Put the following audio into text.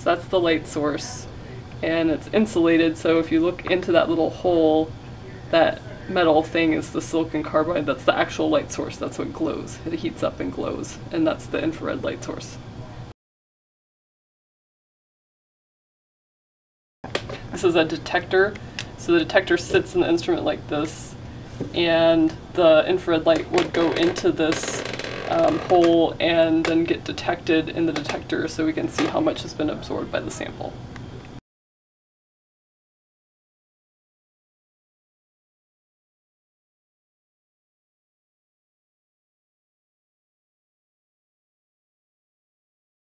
So that's the light source. And it's insulated, so if you look into that little hole, that metal thing is the silicon carbide. That's the actual light source. That's what glows. It heats up and glows. And that's the infrared light source. This is a detector. So the detector sits in the instrument like this, and the infrared light would go into this um, hole and then get detected in the detector so we can see how much has been absorbed by the sample.